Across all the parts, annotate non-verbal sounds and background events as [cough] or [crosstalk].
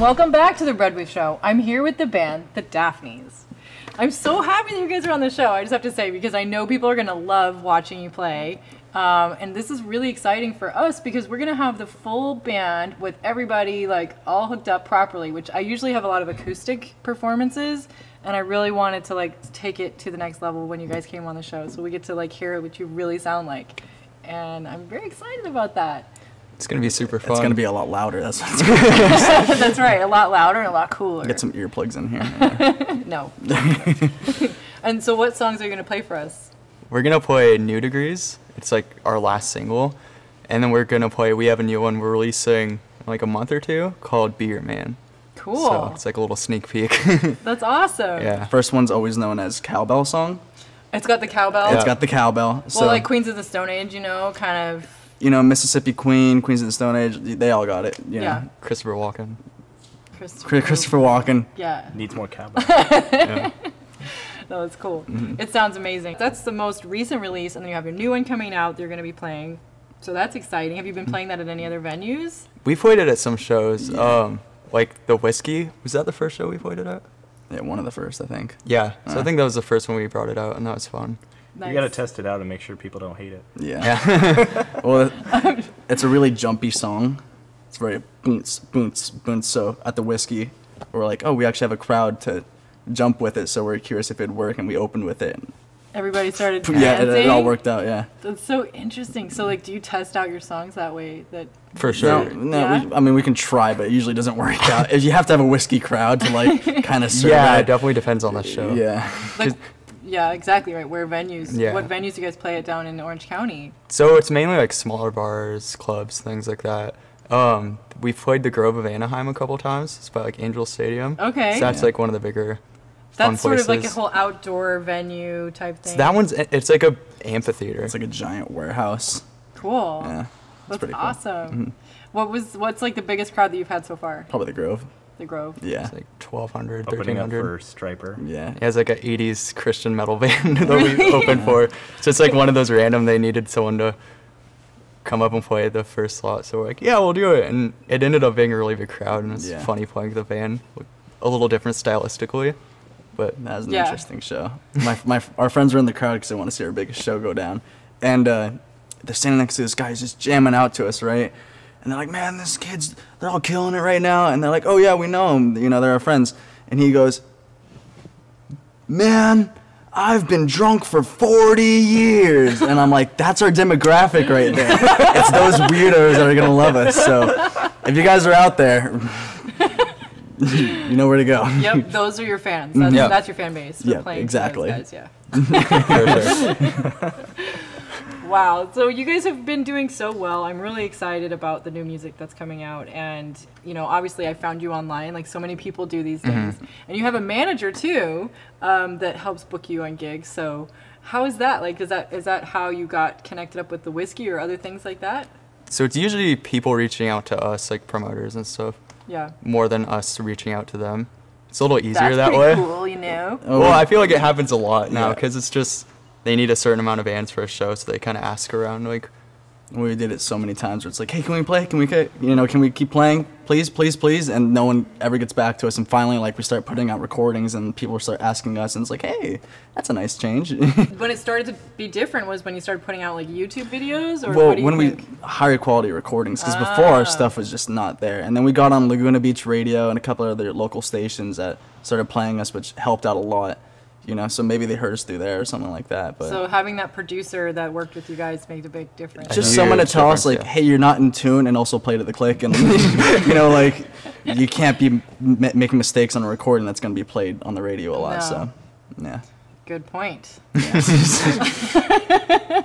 welcome back to the Red Booth Show. I'm here with the band, the Dafneys. I'm so happy that you guys are on the show. I just have to say because I know people are gonna love watching you play, um, and this is really exciting for us because we're gonna have the full band with everybody like all hooked up properly. Which I usually have a lot of acoustic performances, and I really wanted to like take it to the next level when you guys came on the show, so we get to like hear what you really sound like, and I'm very excited about that. It's gonna be super fun. It's gonna be a lot louder. That's what's [laughs] gonna That's right, a lot louder and a lot cooler. get some earplugs in here. [laughs] No. [laughs] and so, what songs are you going to play for us? We're gonna play New Degrees. It's like our last single, and then we're gonna play. We have a new one we're releasing in like a month or two called "Be Your Man." Cool. So it's like a little sneak peek. That's awesome. yeah. First one's always known as cowbell song. It's got the cowbell. It's got the cowbell. So well, like Queens of the Stone Age, you know, kind of. You know, Mississippi Queen, Queens of the Stone Age, they all got it. You know. Yeah. Christopher Walken. Christopher. Christopher Walken. Yeah. Needs more cowbell. Yeah. No, it's cool. Mm-hmm. It sounds amazing. That's the most recent release, and then you have your new one coming out. You're going to be playing. So that's exciting. Have you been playing that at any other venues? we played it at some shows. Um, like the whiskey. Was that the first show we played it at? Yeah, one of the first, I think. Yeah. So I Uh. think that was the first one we brought it out, and that was fun. Nice. You gotta test it out and make sure people don't hate it. Yeah. Yeah. [laughs] well, it's a really jumpy song. It's very boons, boons, boons. So at the whiskey, we're like, oh, we actually have a crowd to jump with it. So we're curious if it'd work, and we opened with it. Everybody started [laughs] Yeah, dancing. it, it all worked out. Yeah. That's so interesting. So, like, do you test out your songs that way? That For sure. No, no. Yeah? We, I mean, we can try, but it usually doesn't work out. If you have to have a whiskey crowd to like [laughs] kind of Yeah, it. it definitely depends on the show. Yeah. like, yeah, exactly right. Where venues? Yeah. What venues do you guys play it down in Orange County? So it's mainly like smaller bars, clubs, things like that. Um, we've played the Grove of Anaheim a couple times. It's by like Angel Stadium. Okay. So that's Yeah. like one of the bigger fun That's sort places. of like a whole outdoor venue type thing. So that one's it's like a amphitheater. It's like a giant warehouse. cool. Yeah. That's pretty cool. Mm-hmm. awesome. What was what's like the biggest crowd that you've had so far? Probably the Grove. The Grove. Yeah. It's like 1200, Opening up 1300. for Stryper. Yeah. It has like an 80s Christian metal [laughs] band that we opened for. So it's like one of those random, they needed someone to come up and play the first slot. So we're like, yeah, we'll do it. And it ended up being a really big crowd, and it's Yeah. funny playing the band. A little different stylistically. But That was an Yeah. interesting show. My, my, our friends were in the crowd because they want to see our biggest show go down. And uh, they're standing next to this guy who's just jamming out to us, right? And they're like, man, this kid's, they're all killing it right now. And they're like, oh, yeah, we know him. You know, they're our friends. And he goes, man, I've been drunk for 40 years. And I'm like, that's our demographic right there. [laughs] it's those weirdos that are going to love us. So if you guys are out there, [laughs] you know where to go. Yep, [laughs] those are your fans. That's, Yeah. that's your fan base. Yeah, exactly. Guys, yeah. For sure. Wow. So you guys have been doing so well. I'm really excited about the new music that's coming out. And, you know, obviously I found you online, like so many people do these days. And you have a manager too um, that helps book you on gigs. So how is that? Like, is that is that how you got connected up with the whiskey or other things like that? So it's usually people reaching out to us, like promoters and stuff, Yeah. more than us reaching out to them. It's a little easier That's that pretty way. cool, you know? Oh, Well, I feel like it happens a lot now Yeah. because it's just they need a certain amount of bands for a show, so they kind of ask around like, We did it so many times where it's like, hey, can we play? Can we, you know, can we keep playing? Please, please, please. And no one ever gets back to us. And finally, like, we start putting out recordings and people start asking us. And it's like, hey, that's a nice change. [laughs] When it started to be different was when you started putting out like YouTube videos or well, what do you when think? we higher quality recordings, because before Ah. our stuff was just not there. And then we got on Laguna Beach Radio and a couple of other local stations that started playing us, which helped out a lot. You know, so maybe they heard us through there or something like that. But So having that producer that worked with you guys made a big difference. just huge someone to tell us like, yeah. hey, you're not in tune, and also play to the click, and [laughs] you know, like you can't be m- making mistakes on a recording that's going to be played on the radio a lot. No. So, yeah. Good point. [laughs]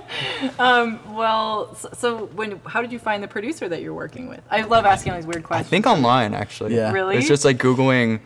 [laughs] [laughs] um, well, so, so when how did you find the producer that you're working with? I love asking all these weird questions. I think online actually. Yeah. Really? It's just like googling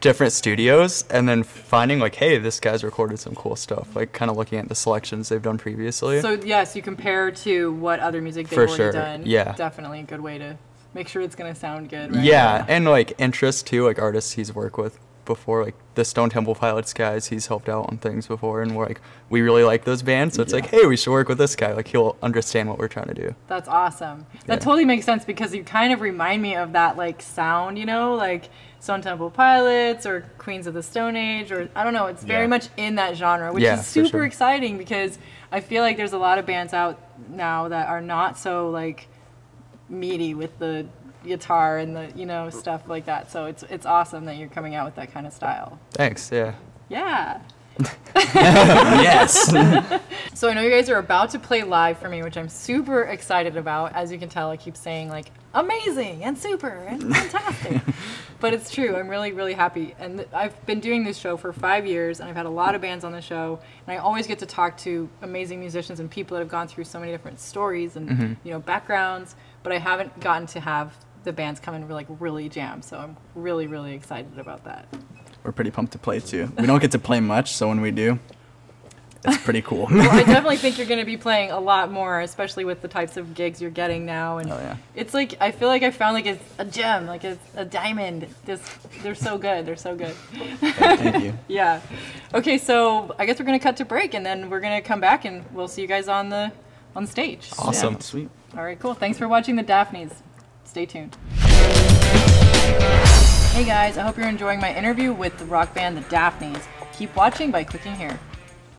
different studios and then finding like, hey, this guy's recorded some cool stuff. Like kind of looking at the selections they've done previously. So yes, you compare to what other music they've For already sure, done. yeah. definitely a good way to make sure it's gonna sound good. Right? yeah, and like interest too, like artists he's worked with. Before, like the Stone Temple Pilots guys. He's helped out on things before, and we're like, we really like those bands. So it's like, hey, we should work with this guy. Like he'll understand what we're trying to do. That's awesome. That Yeah. totally makes sense because you kind of remind me of that like sound, you know, like Stone Temple Pilots or Queens of the Stone Age, or I don't know. It's very Yeah. much in that genre, which Yeah, is super sure. exciting because I feel like there's a lot of bands out now that are not so like meaty with the guitar and the you know stuff like that. So it's it's awesome that you're coming out with that kind of style. Thanks. Yeah. Yeah. [laughs] yes. [laughs] So I know you guys are about to play live for me, which I'm super excited about. As you can tell, I keep saying like amazing and super and fantastic. [laughs] but it's true. I'm really, really happy. And th- I've been doing this show for five years, and I've had a lot of bands on the show, and I always get to talk to amazing musicians and people that have gone through so many different stories and mm-hmm. you know backgrounds. But I haven't gotten to have the bands come and like really jam. So I'm really, really excited about that. We're pretty pumped to play too. We don't get to play much, so when we do, it's pretty cool. [laughs] well, I [laughs] definitely think you're going to be playing a lot more, especially with the types of gigs you're getting now. And Oh, yeah. it's like I feel like I found like it's a gem, like it's a diamond. This they're so good. They're so good. Thank you. [laughs] Yeah. Okay, so I guess we're going to cut to break, and then we're going to come back, and we'll see you guys on the on stage. Awesome. Yeah, sweet. All right, cool. Thanks for watching the Dafneys. Stay tuned. Hey guys, I hope you're enjoying my interview with the rock band The Dafneys. Keep watching by clicking here.